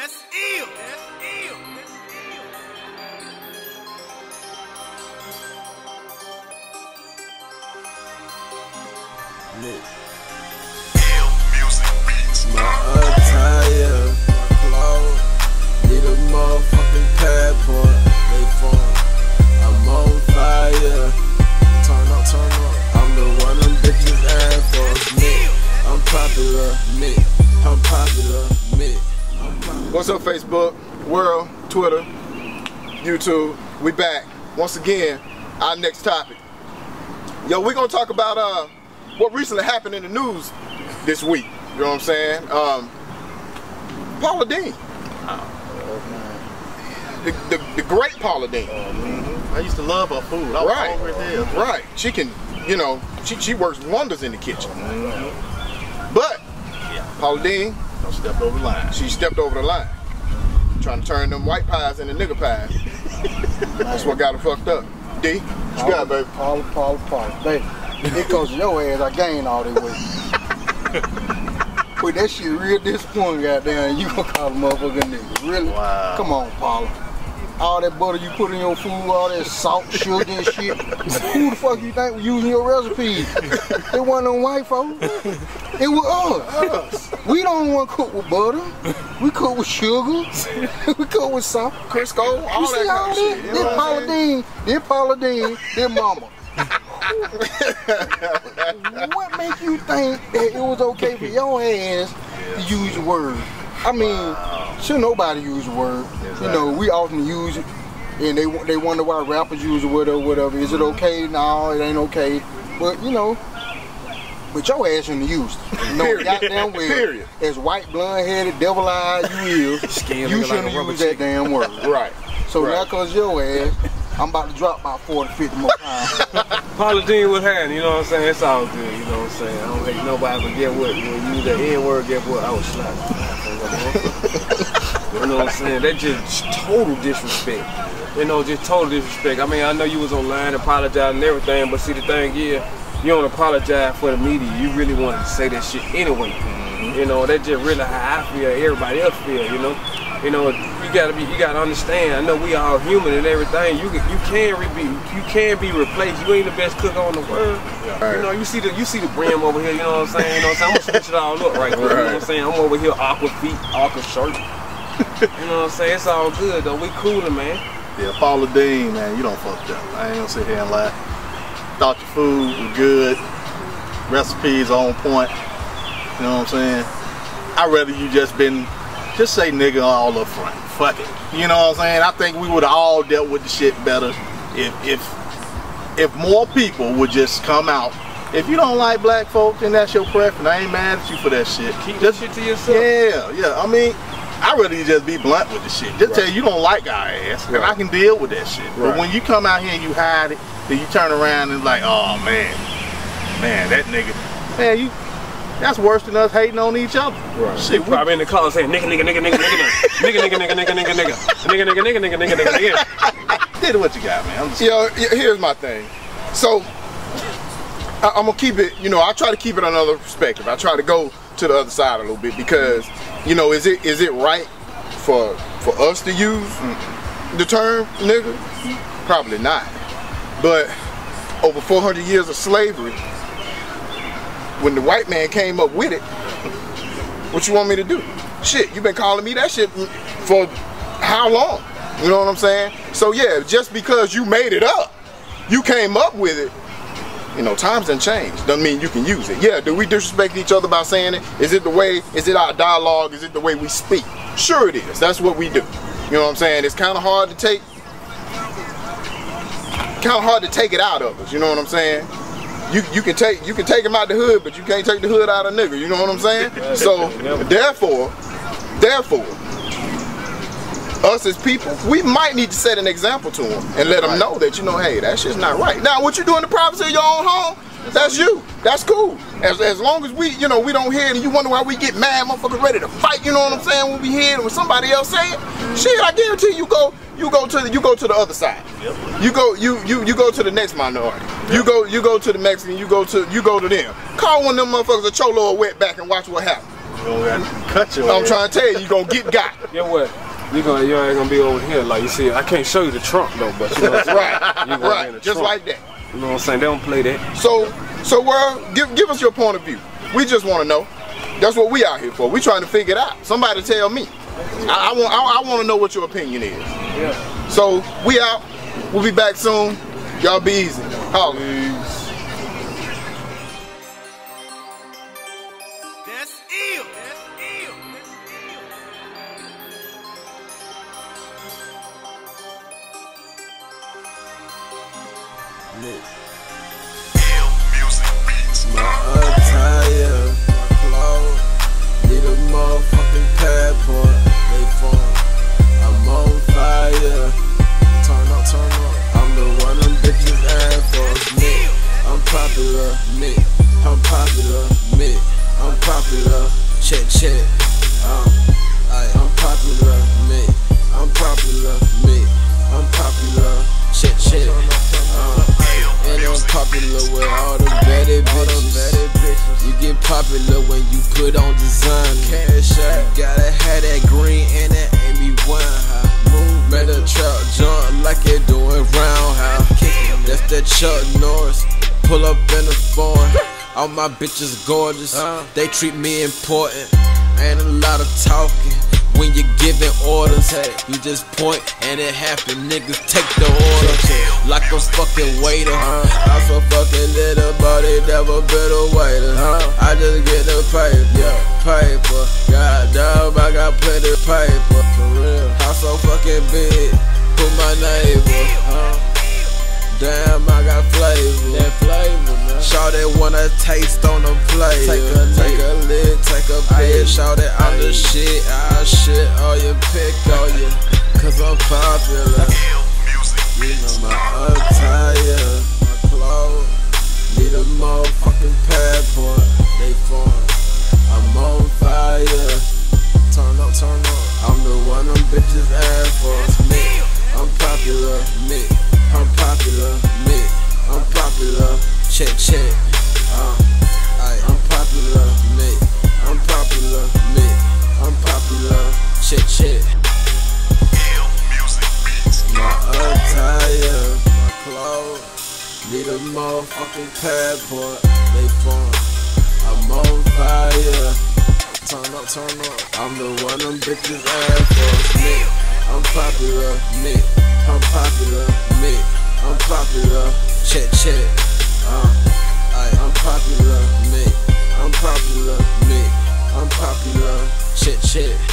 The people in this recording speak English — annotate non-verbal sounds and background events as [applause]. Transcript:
That's ill. That's ill. Lit. My attire, my clothes, need a motherfucking passport. They I'm on fire. Turn up, turn up. I'm the one them bitches for. Me, I'm popular. Me, I'm popular. Me, I'm popular. What's up, Facebook, world, Twitter, YouTube? We back once again. Our next topic. Yo, we're gonna talk about uh what recently happened in the news this week. You know what I'm saying? Um, Paula Deen. The, the, the great Paula Deen. I used to love her food. I Right. Right. She can, you know, she, she works wonders in the kitchen. But Paula Deen, I stepped over the line. she stepped over the line. Trying to turn them white pies into nigga pies. [laughs] That's what got her fucked up. D, what you got, baby? Paula, Paula, Paula. Baby, because of your ass, I gained all that weight. [laughs] Boy, that shit real disappointing, goddamn. You gonna call a motherfucker nigga. Really? Wow. Come on, Paula. All that butter you put in your food, all that salt, sugar, and shit. Who the fuck you think was using your recipes? [laughs] It wasn't them white folks. It was us. We don't want to cook with butter. We cook with sugar. [laughs] we cook with salt. Crisco, all You see that all kind of shit. this? This know what I'm Paula? Deen, this Paula Deen, this mama. [laughs] what make you think that it was okay for your ass to use the word? I mean, should nobody use the word? You know, we often use it, and they they wonder why rappers use the word or whatever. Is it okay? No, it ain't okay. But you know, but your ass shouldn't have used it. No Period. goddamn well. Period. As white, blonde headed, devil eyed you is, [laughs] Skin you shouldn't a rubber use that damn word. [laughs] Right. So Right. now cause your ass, I'm about to drop about 40, 50 more pounds. Paula Deen was hand, you know what I'm saying? It's all good, you know what I'm saying? I don't hate nobody, but get what? When you use the N word, get what? I was slapped. You know what I'm saying? That just total disrespect. You know, just total disrespect. I mean, I know you was online apologizing and everything, but see, the thing is, you don't apologize for the media. You really wanted to say that shit anyway. Mm-hmm. You know, that's just really how I feel, everybody else feel, you know? You know, you gotta be, you gotta understand. I know we all human and everything. You can, you can be, you can be replaced. You ain't the best cook on the world. You know, you see the, you see the brim over here. You know what I'm saying? You know what I'm saying? I'm gonna switch it all up right there. You know what I'm saying? I'm over here, aqua feet, aqua shirt. You know what I'm saying? It's all good though. We coolin', man. Yeah, Paula Deen, man, you don't fucked up. I ain't gonna sit here and lie. Thought your food was good. Recipes on point. You know what I'm saying? I'd rather you just been, just say nigga all up front. Fuck it. You know what I'm saying? I think we would have all dealt with the shit better if, if, if more people would just come out. If you don't like black folk, then that's your preference. I ain't mad at you for that shit. Keep that just shit to yourself. yeah, yeah. I mean, I really just be blunt with the shit. Just tell you you don't like our ass, and I can deal with that shit. But when you come out here and you hide it, then you turn around and like, oh man, man, that nigga, man, you, that's worse than us hating on each other. Right. Shit, we, Probably in the car saying nigga, nigga, nigga, nigga, nigga, nigga, nigga, nigga, nigga, nigga, nigga, nigga, nigga, nigga, nigga, nigga, nigga, nigga, nigga. did what you got, man. I'm just, Yo, y- here's my thing. So I, I'm gonna keep it. You know, I try to keep it another perspective. I try to go to the other side a little bit because, you know, is it is it right for for us to use the term nigga? Probably not. But over 400 years of slavery, when the white man came up with it, what you want me to do? Shit, you've been calling me that shit for how long? You know what I'm saying? So yeah, just because you made it up, you came up with it. You know, times done changed. Doesn't mean you can use it. Yeah, do we disrespect each other by saying it? Is it the way? Is it our dialogue? Is it the way we speak? Sure, it is. That's what we do. You know what I'm saying? It's kind of hard to take. Kind of hard to take it out of us. You know what I'm saying? You you can take you can take him out the hood, but you can't take the hood out of a nigga. You know what I'm saying? [laughs] So therefore, therefore, us as people, we might need to set an example to them and let them know that you know, hey, that shit's not right. Now, what you do in the privacy of your own home, that's you. That's cool. As, as long as we, you know, we don't hear it and you wonder why we get mad, motherfuckers ready to fight. You know what I'm saying? When we hear it, when somebody else say it, shit, I guarantee you go, you go to the, you go to the other side. You go, you you you go to the next minority. You go, you go to the Mexican. You go to, you go to them. Call one of them motherfuckers a cholo or wet back and watch what happens. You gonna have to cut your I'm trying to tell you, you gonna get got. [laughs] Get what? You gonna you ain't gonna be over here like you see. I can't show you the trunk though, but you know what I'm [laughs] saying? Right, You gonna be in the right, just trunk. like that. You know what I'm saying? They don't play that. So, so world, give give us your point of view. We just want to know. That's what we out here for. We trying to figure it out. Somebody tell me. I, I want I, I want to know what your opinion is. Yeah. So we out. We'll be back soon. Y'all be easy. Holla. Attire, my clothes. Need a motherfucking passport. They. I'm on fire. Turn up, turn up. I'm the one them bitches for. Me, I'm popular. Me, I'm popular. Me, I'm popular. Check, check. Um, aye, I'm popular. Me, I'm popular. Me, I'm popular. Check, check. Popular with all the better bitches. You get popular when you put on design. Cash out. Gotta have that green and that Amy Winehouse. Move, better trap jump like it doing roundhouse. That's that Chuck Norris. Pull up in the foreign. All my bitches gorgeous. Uh-huh. They treat me important. Ain't a lot of talking. When you're giving orders, you just point and it happen. Niggas take the order a fucking waiter. I'm so fucking little, but it never been a waiter. I just get the paper, paper. Goddamn, I got plenty of paper. For real, I'm so fucking big. Put my neighbor. Damn, I got flavor. That flavor, man. Shout Shawty wanna taste on the plate. Take a, take a lick, take a bit. Shawty, I'm the shit. I shit all your pick on you. Cause I'm popular. You know my attire, my clothes. Need a motherfucking passport. They foreign. I'm on fire. Turn up, turn up. I'm the one them bitches ask for. Me, I'm popular. Me, I'm popular. Me, I'm popular. Check, check. Need a motherfucking passport. They foreign. I'm on fire. Turn up, turn up. I'm the one them bitches ask for. Me, I'm popular. Me, I'm popular. Me, I'm popular. Check, check. Uh, aye, I'm popular. Me, I'm popular. Me, I'm popular. Check, check.